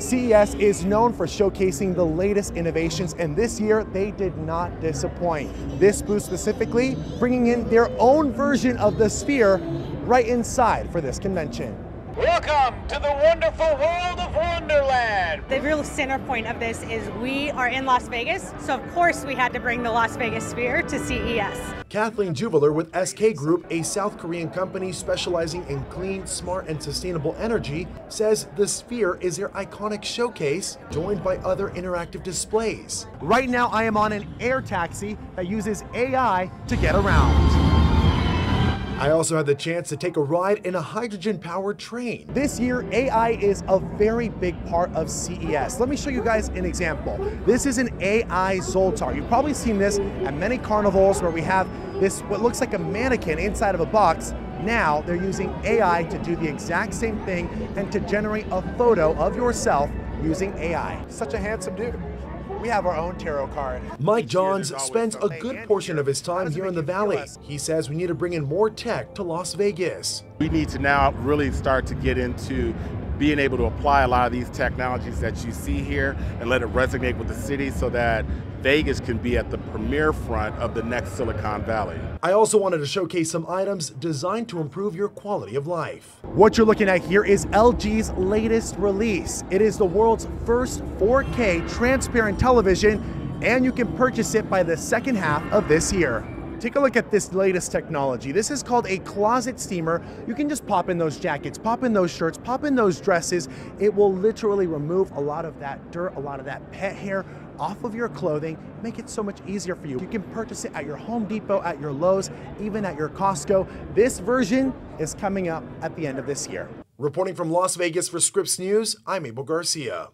CES is known for showcasing the latest innovations, and this year they did not disappoint. This booth specifically bringing in their own version of the Sphere right inside for this convention. Welcome to the wonderful world of Wonderland. The real center point of this is we are in Las Vegas, so of course we had to bring the Las Vegas Sphere to CES. Kathleen Juveler with SK Group, a South Korean company specializing in clean, smart, and sustainable energy, says the Sphere is their iconic showcase, joined by other interactive displays. Right now, I am on an air taxi that uses AI to get around. I also had the chance to take a ride in a hydrogen powered train. This year, AI is a very big part of CES. Let me show you guys an example. This is an AI Zoltar. You've probably seen this at many carnivals where we have this, what looks like a mannequin inside of a box. Now they're using AI to do the exact same thing and to generate a photo of yourself using AI. Such a handsome dude we have our own tarot card. Mike Johns spends a good portion of his time here in the Valley. He says we need to bring in more tech to Las Vegas. We need to now really start to get into being able to apply a lot of these technologies that you see here and let it resonate with the city so that Vegas can be at the premier front of the next Silicon Valley. I also wanted to showcase some items designed to improve your quality of life. What you're looking at here is LG's latest release. It is the world's first 4K transparent television, and you can purchase it by the second half of this year. Take a look at this latest technology. This is called a closet steamer. You can just pop in those jackets, pop in those shirts, pop in those dresses. It will literally remove a lot of that dirt, a lot of that pet hair off of your clothing, make it so much easier for you. You can purchase it at your Home Depot, at your Lowe's, even at your Costco. This version is coming up at the end of this year. Reporting from Las Vegas for Scripps News, I'm Abel Garcia.